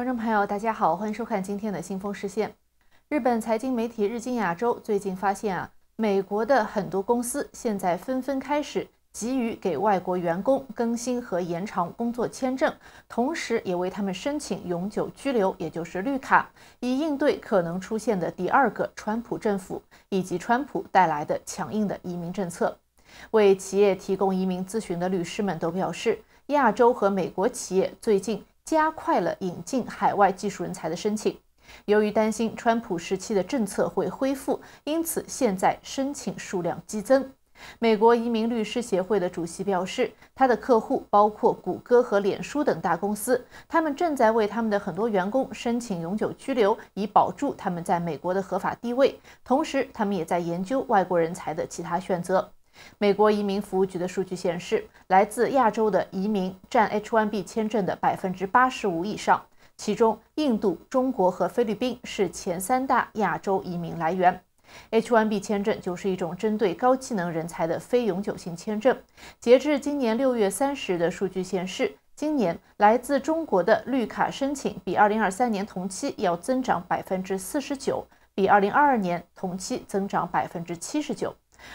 观众朋友，大家好，欢迎收看今天的新风视线。日本财经媒体日经亚洲最近发现啊，美国的很多公司现在纷纷开始急于给外国员工更新和延长工作签证，同时也为他们申请永久居留，也就是绿卡，以应对可能出现的第二个川普政府以及川普带来的强硬的移民政策。为企业提供移民咨询的律师们都表示，亚洲和美国企业最近。加快了引进海外技术人才的申请。由于担心川普时期的政策会恢复，因此现在申请数量激增。美国移民律师协会的主席表示，他的客户包括谷歌和脸书等大公司，他们正在为他们的很多员工申请永久居留，以保住他们在美国的合法地位。同时，他们也在研究外国人才的其他选择。美国移民服务局的数据显示，来自亚洲的移民占 H-1B 签证的百分之八十五以上，其中印度、中国和菲律宾是前三大亚洲移民来源。H-1B 签证就是一种针对高技能人才的非永久性签证。截至今年六月三十日的数据显示，今年来自中国的绿卡申请比二零二三年同期要增长百分之四十九，比二零二二年同期增长百分之七十九。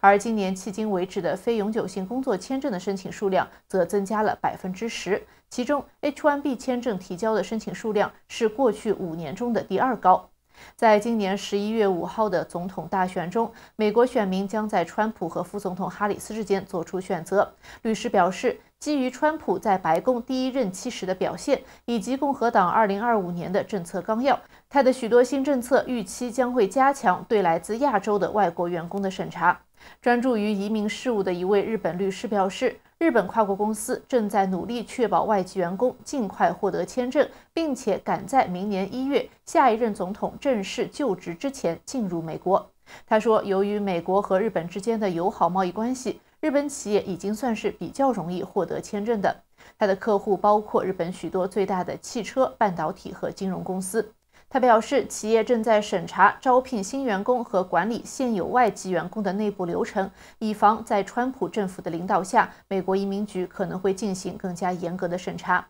而今年迄今为止的非永久性工作签证的申请数量则增加了百分之十，其中 H-1B 签证提交的申请数量是过去五年中的第二高。在今年十一月五号的总统大选中，美国选民将在川普和副总统哈里斯之间做出选择。律师表示，基于川普在白宫第一任期时的表现，以及共和党二零二五年的政策纲要。他的许多新政策预期将会加强对来自亚洲的外国员工的审查。专注于移民事务的一位日本律师表示，日本跨国公司正在努力确保外籍员工尽快获得签证，并且赶在明年一月下一任总统正式就职之前进入美国。他说，由于美国和日本之间的友好贸易关系，日本企业已经算是比较容易获得签证的。他的客户包括日本许多最大的汽车、半导体和金融公司。他表示，企业正在审查招聘新员工和管理现有外籍员工的内部流程，以防在川普政府的领导下，美国移民局可能会进行更加严格的审查。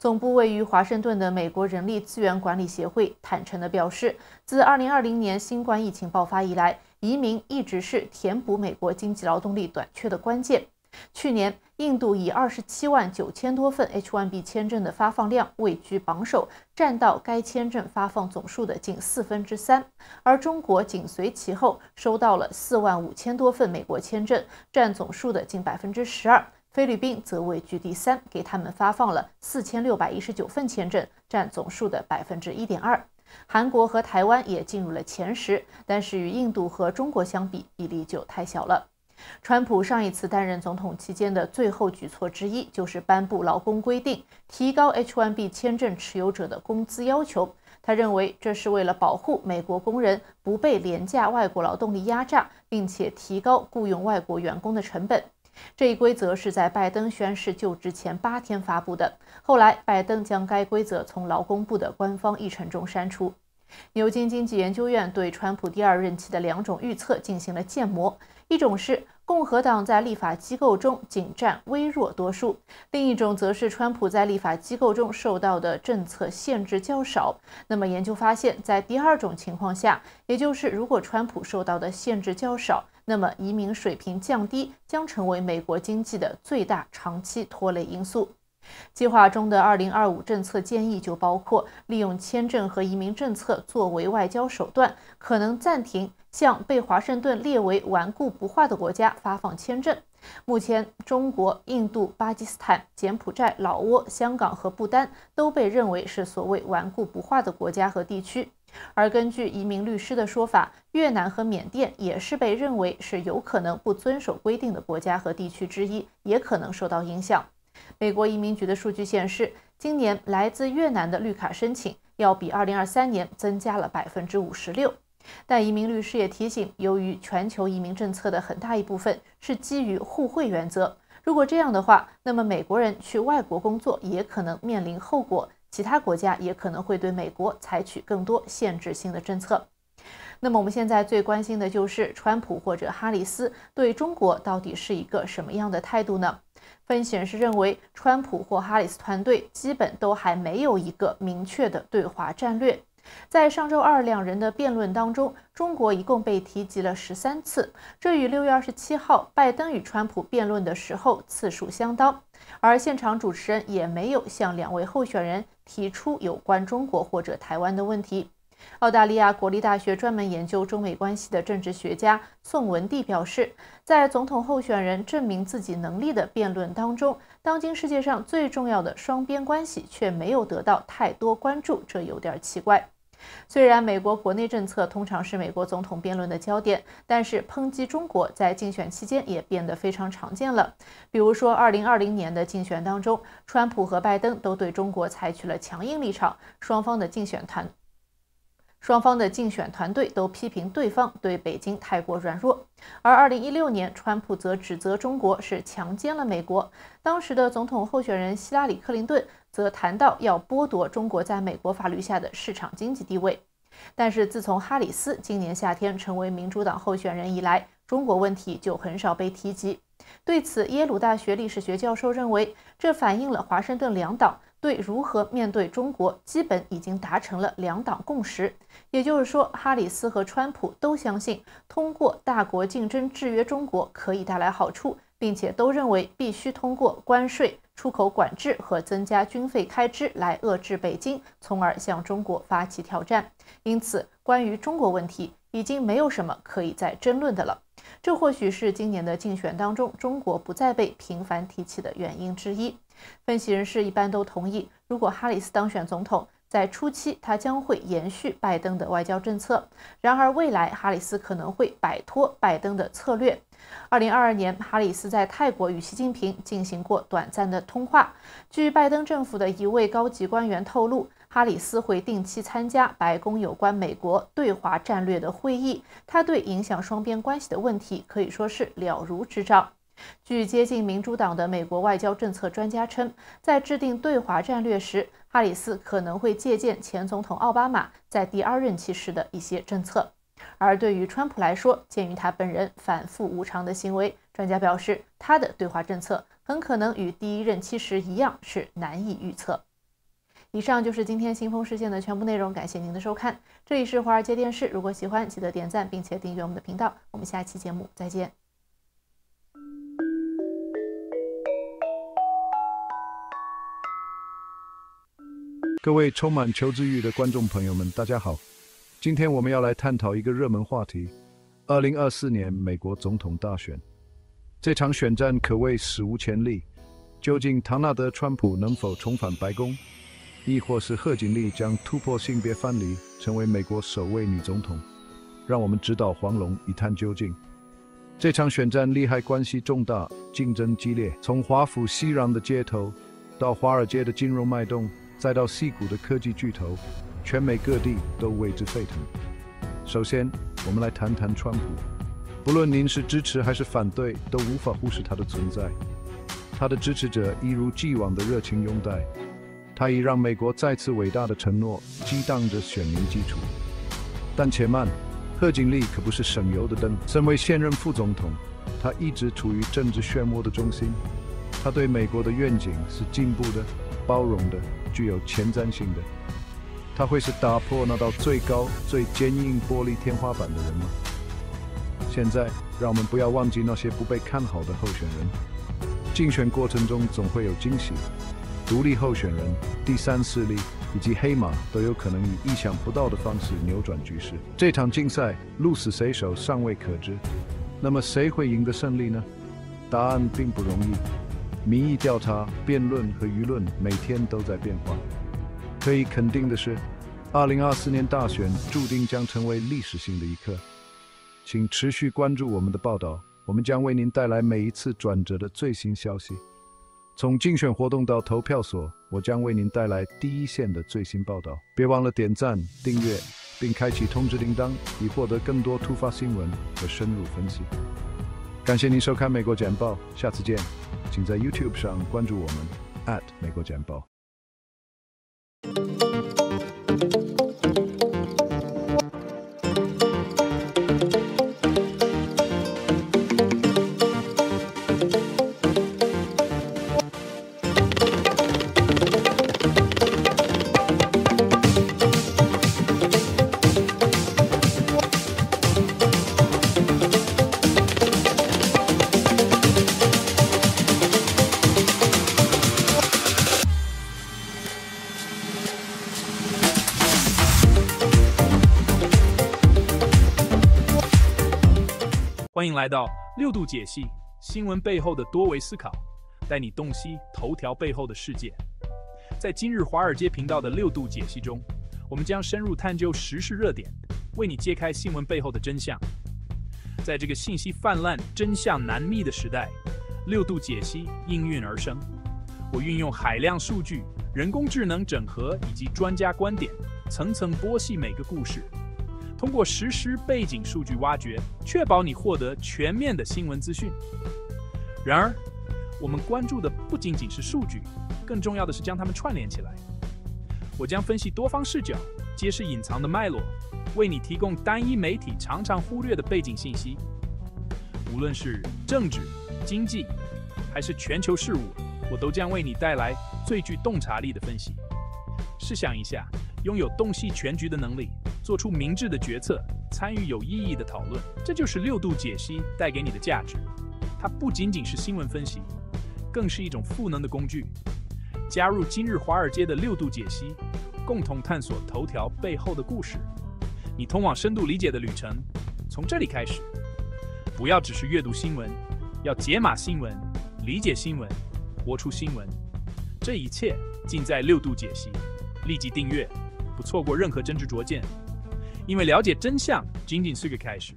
总部位于华盛顿的美国人力资源管理协会坦诚地表示，自2020年新冠疫情爆发以来，移民一直是填补美国经济劳动力短缺的关键。去年，印度以二十七万九千多份 H-1B 签证的发放量位居榜首，占到该签证发放总数的近四分之三。而中国紧随其后，收到了四万五千多份美国签证，占总数的近百分之十二。菲律宾则位居第三，给他们发放了四千六百一十九份签证，占总数的百分之一点二。韩国和台湾也进入了前十，但是与印度和中国相比，比例就太小了。川普上一次担任总统期间的最后举措之一，就是颁布劳工规定，提高 H-1B 签证持有者的工资要求。他认为这是为了保护美国工人不被廉价外国劳动力压榨，并且提高雇佣外国员工的成本。这一规则是在拜登宣誓就职前八天发布的，后来拜登将该规则从劳工部的官方议程中删除。牛津经济研究院对川普第二任期的两种预测进行了建模。一种是共和党在立法机构中仅占微弱多数，另一种则是川普在立法机构中受到的政策限制较少。那么研究发现，在第二种情况下，也就是如果川普受到的限制较少，那么移民水平降低将成为美国经济的最大长期拖累因素。计划中的2025政策建议就包括利用签证和移民政策作为外交手段，可能暂停向被华盛顿列为顽固不化的国家发放签证。目前，中国、印度、巴基斯坦、柬埔寨、老挝、香港和不丹都被认为是所谓顽固不化的国家和地区。而根据移民律师的说法，越南和缅甸也是被认为是有可能不遵守规定的国家和地区之一，也可能受到影响。美国移民局的数据显示，今年来自越南的绿卡申请要比2023年增加了百分之五十六。但移民律师也提醒，由于全球移民政策的很大一部分是基于互惠原则，如果这样的话，那么美国人去外国工作也可能面临后果，其他国家也可能会对美国采取更多限制性的政策。那么我们现在最关心的就是，川普或者哈里斯对中国到底是一个什么样的态度呢？分析人士认为，川普或哈里斯团队基本都还没有一个明确的对华战略。在上周二两人的辩论当中，中国一共被提及了十三次，这与六月二十七号拜登与川普辩论的时候次数相当。而现场主持人也没有向两位候选人提出有关中国或者台湾的问题。澳大利亚国立大学专门研究中美关系的政治学家宋文帝表示，在总统候选人证明自己能力的辩论当中，当今世界上最重要的双边关系却没有得到太多关注，这有点奇怪。虽然美国国内政策通常是美国总统辩论的焦点，但是抨击中国在竞选期间也变得非常常见了。比如说，2020年的竞选当中，川普和拜登都对中国采取了强硬立场，双方的竞选团。双方的竞选团队都批评对方对北京太过软弱，而2016年，川普则指责中国是强奸了美国。当时的总统候选人希拉里·克林顿则谈到要剥夺中国在美国法律下的市场经济地位。但是，自从哈里斯今年夏天成为民主党候选人以来，中国问题就很少被提及。对此，耶鲁大学历史学教授认为，这反映了华盛顿两党。对如何面对中国，基本已经达成了两党共识。也就是说，哈里斯和川普都相信通过大国竞争制约中国可以带来好处，并且都认为必须通过关税、出口管制和增加军费开支来遏制北京，从而向中国发起挑战。因此，关于中国问题，已经没有什么可以再争论的了。这或许是今年的竞选当中中国不再被频繁提起的原因之一。分析人士一般都同意，如果哈里斯当选总统，在初期他将会延续拜登的外交政策。然而，未来哈里斯可能会摆脱拜登的策略。二零二二年，哈里斯在泰国与习近平进行过短暂的通话。据拜登政府的一位高级官员透露，哈里斯会定期参加白宫有关美国对华战略的会议。他对影响双边关系的问题可以说是了如指掌。据接近民主党的美国外交政策专家称，在制定对华战略时，哈里斯可能会借鉴前总统奥巴马在第二任期时的一些政策。而对于川普来说，鉴于他本人反复无常的行为，专家表示，他的对华政策很可能与第一任期时一样是难以预测。以上就是今天新风事件的全部内容，感谢您的收看，这里是华尔街电视。如果喜欢，记得点赞并且订阅我们的频道。我们下期节目再见。各位充满求知欲的观众朋友们，大家好！今天我们要来探讨一个热门话题：二零二四年美国总统大选。这场选战可谓史无前例。究竟唐纳德·川普能否重返白宫，亦或是贺锦丽将突破性别藩篱，成为美国首位女总统？让我们直捣黄龙，一探究竟。这场选战利害关系重大，竞争激烈。从华府熙攘的街头，到华尔街的金融脉动。再到戏骨的科技巨头，全美各地都为之沸腾。首先，我们来谈谈川普。不论您是支持还是反对，都无法忽视他的存在。他的支持者一如既往的热情拥戴，他已让美国再次伟大的承诺激荡着选民基础。但且慢，贺锦丽可不是省油的灯。身为现任副总统，他一直处于政治漩涡的中心。他对美国的愿景是进步的、包容的。具有前瞻性的，他会是打破那道最高、最坚硬玻璃天花板的人吗？现在，让我们不要忘记那些不被看好的候选人。竞选过程中总会有惊喜，独立候选人、第三势力以及黑马都有可能以意想不到的方式扭转局势。这场竞赛鹿死谁手尚未可知，那么谁会赢得胜利呢？答案并不容易。民意调查、辩论和舆论每天都在变化。可以肯定的是，2024年大选注定将成为历史性的一刻。请持续关注我们的报道，我们将为您带来每一次转折的最新消息。从竞选活动到投票所，我将为您带来第一线的最新报道。别忘了点赞、订阅，并开启通知铃铛，以获得更多突发新闻和深入分析。感谢您收看《美国简报》，下次见。请在 YouTube 上关注我们美国简报。来到六度解析新闻背后的多维思考，带你洞悉头条背后的世界。在今日华尔街频道的六度解析中，我们将深入探究时事热点，为你揭开新闻背后的真相。在这个信息泛滥、真相难觅的时代，六度解析应运而生。我运用海量数据、人工智能整合以及专家观点，层层剥析每个故事。通过实时背景数据挖掘，确保你获得全面的新闻资讯。然而，我们关注的不仅仅是数据，更重要的是将它们串联起来。我将分析多方视角，揭示隐藏的脉络，为你提供单一媒体常常忽略的背景信息。无论是政治、经济，还是全球事务，我都将为你带来最具洞察力的分析。试想一下，拥有洞悉全局的能力。做出明智的决策，参与有意义的讨论，这就是六度解析带给你的价值。它不仅仅是新闻分析，更是一种赋能的工具。加入今日华尔街的六度解析，共同探索头条背后的故事。你通往深度理解的旅程从这里开始。不要只是阅读新闻，要解码新闻，理解新闻，活出新闻。这一切尽在六度解析。立即订阅，不错过任何真知灼见。因为了解真相仅仅是个开始。